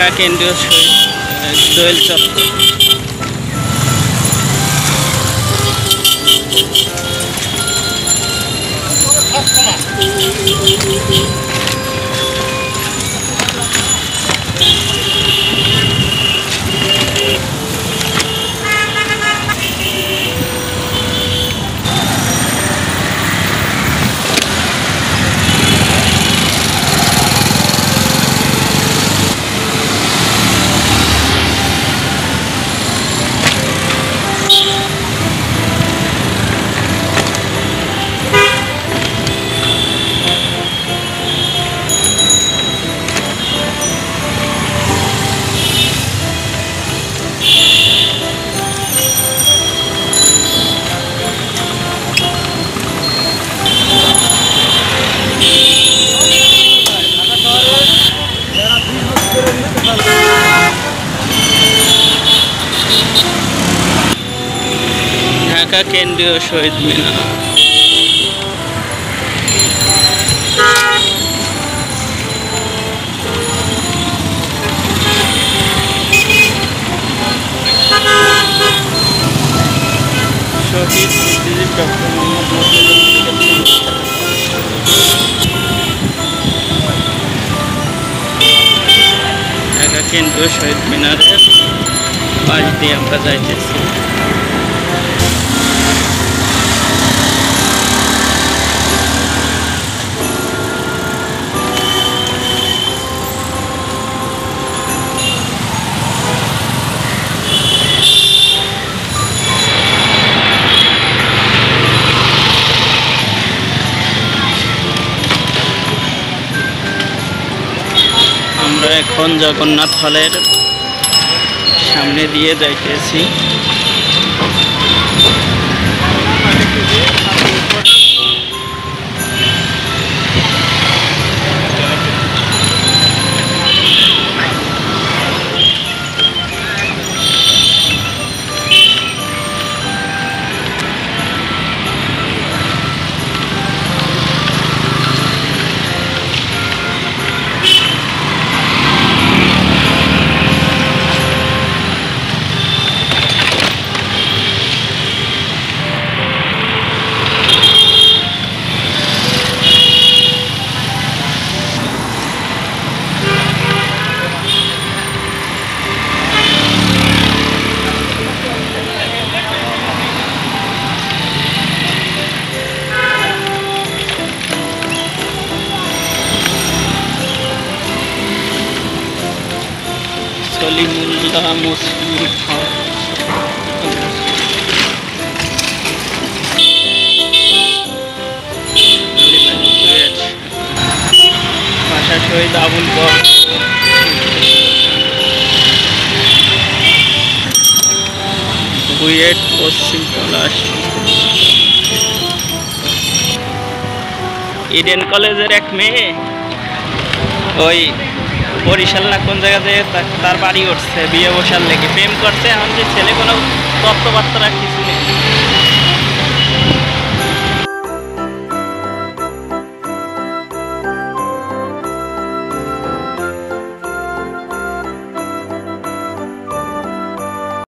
ঢাকা কেন্দ্রীয় শহীদ আহ, দোয়েল চত্বর কেন্দ্রীয় শহীদ মিনার শহীদ বুদ্ধিজীবী ডক্টর মোহাম্মদ মফিজুল ঢাকা কেন্দ্রীয় শহীদ মিনারের পাশ দিয়ে আমরা যাইতেছি এখন জগন্নাথ হলের সামনে দিয়ে যাইতেছি। সলিমুল্লাহ মুসলিম হল ভাষা শহীদ আবুল বুয়েট পশ্চিম পলাশ। ইডেন কলেজের এক মেয়ে। ওই বরিশাল না কোন জায়গাতে তার বাড়ি উঠছে, বিয়ে বসার লেগে। প্রেম করছে এমনকি ছেলে কোনো তত্ত্ববার্তা কিছু নেই।